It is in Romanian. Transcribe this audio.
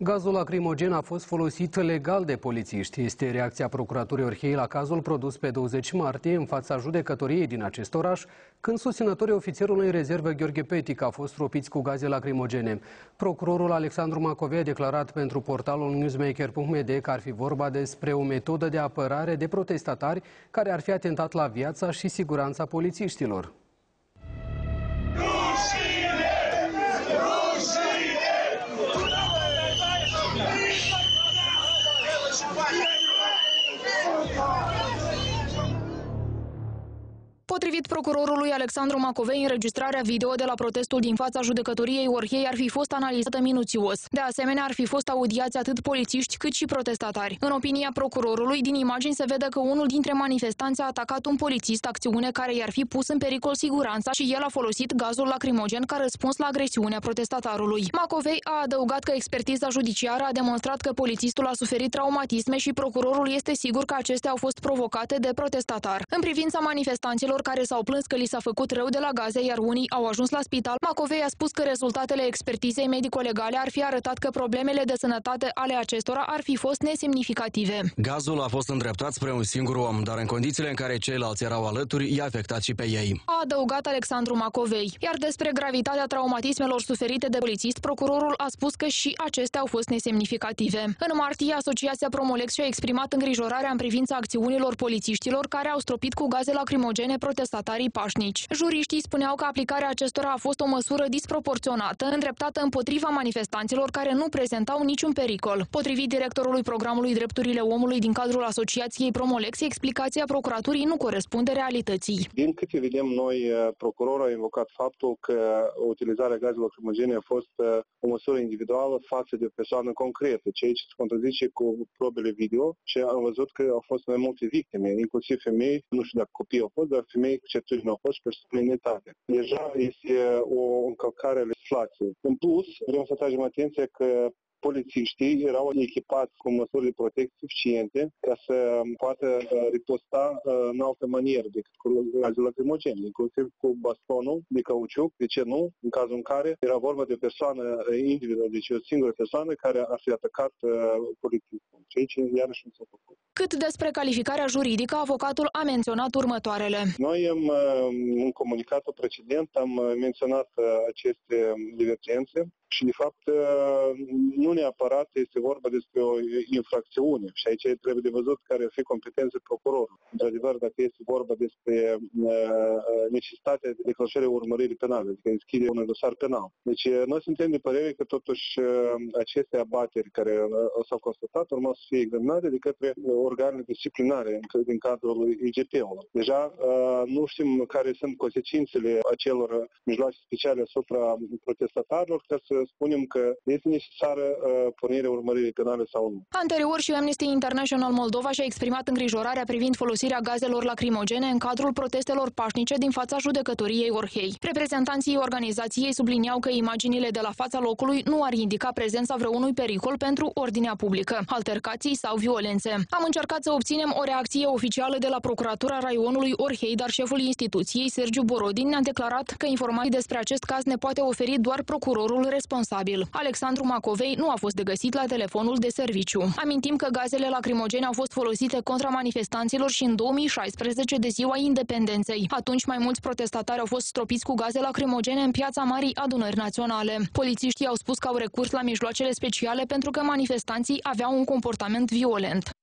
Gazul lacrimogen a fost folosit legal de polițiști. Este reacția Procuraturii Orhei la cazul produs pe 20 martie în fața judecătoriei din acest oraș, când susținătorii ofițerului în rezervă Gheorghe Petic a fost ropiți cu gaze lacrimogene. Procurorul Alexandru Macovei a declarat pentru portalul newsmaker.md că ar fi vorba despre o metodă de apărare de protestatari care ar fi atentat la viața și siguranța polițiștilor. Potrivit procurorului Alexandru Macovei, înregistrarea video de la protestul din fața judecătoriei Orhiei ar fi fost analizată minuțios. De asemenea, ar fi fost audiați atât polițiști cât și protestatari. În opinia procurorului, din imagini se vede că unul dintre manifestanți a atacat un polițist, acțiune care i-ar fi pus în pericol siguranța și el a folosit gazul lacrimogen ca răspuns la agresiunea protestatarului. Macovei a adăugat că expertiza judiciară a demonstrat că polițistul a suferit traumatisme și procurorul este sigur că acestea au fost provocate de protestatar. În privința manifestanților care s-au plâns că li s-a făcut rău de la gaze, iar unii au ajuns la spital, Macovei a spus că rezultatele expertizei medico-legale ar fi arătat că problemele de sănătate ale acestora ar fi fost nesemnificative. Gazul a fost îndreptat spre un singur om, dar în condițiile în care ceilalți erau alături, i-a afectat și pe ei. A adăugat Alexandru Macovei. Iar despre gravitatea traumatismelor suferite de polițist, procurorul a spus că și acestea au fost nesemnificative. În martie, Asociația Promolex și-a exprimat îngrijorarea în privința acțiunilor polițiștilor care au stropit cu gaze lacrimogene protestatarii pașnici. Juriștii spuneau că aplicarea acestora a fost o măsură disproporționată, îndreptată împotriva manifestanților care nu prezentau niciun pericol. Potrivit directorului programului Drepturile Omului din cadrul Asociației Promolex, explicația procuraturii nu corespunde realității. Din câte vedem noi, eh, procurorul a invocat faptul că utilizarea gazelor lacrimogene a fost eh, o măsură individuală față de o persoană concretă, ceea ce se contrazice cu probele video și am văzut că au fost mai multe victime, inclusiv femei, nu știu dacă copii au fost, dar femei femei cu certitudine au fost persoane netate. Deja este o încălcare a legislației. În plus, vrem să tragem atenția că polițiștii erau echipați cu măsuri de protecție suficiente ca să poată uh, riposta uh, în altă manieră decât cu gazul lacrimogene, inclusiv cu bastonul de cauciuc, de ce nu, în cazul în care era vorba de o persoană uh, individuală, deci o singură persoană care ar fi atacat polițistul. Ceea ce iarăși nu s-a făcut. Cât despre calificarea juridică, avocatul a menționat următoarele. Noi am, în comunicatul precedent am menționat aceste divergențe și, de fapt, uh, nu neapărat este vorba despre o infracțiune. Și aici trebuie de văzut care ar fi competențe procurorului. Într-adevăr, dacă este vorba despre uh, uh, necesitatea de declanșare urmăririi penale, adică deschide un dosar penal. Deci, noi suntem de părere că, totuși, aceste abateri care s-au constatat urmau să fie examinate de către organele disciplinare din cadrul IGP-ului. Deja nu știm care sunt consecințele acelor mijloace speciale asupra protestatarilor, ca să spunem că este necesară uh, pornirea urmăririi penale sau nu. Anterior și Amnesty International Moldova și-a exprimat îngrijorarea privind folosirea gazelor lacrimogene în cadrul protestelor pașnice din fața judecătoriei Orhei. Reprezentanții organizației subliniau că imaginile de la fața locului nu ar indica prezența vreunui pericol pentru ordinea publică, altercații sau violențe. Am încercat să obținem o reacție oficială de la Procuratura Raionului Orhei, dar șeful instituției, Sergiu Borodin, ne-a declarat că informații despre acest caz ne poate oferi doar procurorul responsabil. Alexandru Macovei nu a fost de găsit la telefonul de serviciu. Amintim că gazele lacrimogene au fost folosite contra manifestanților și în 2016 de ziua independenței. Atunci mai mulți protestatari au fost stropiți cu gaze lacrimogene în piața Marii Adunări Naționale. Polițiștii au spus că au recurs la mijloacele speciale pentru că manifestanții aveau un comportament violent.